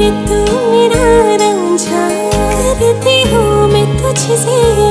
फिर तू मेरा रंझा करती हूँ मैं तुझसे।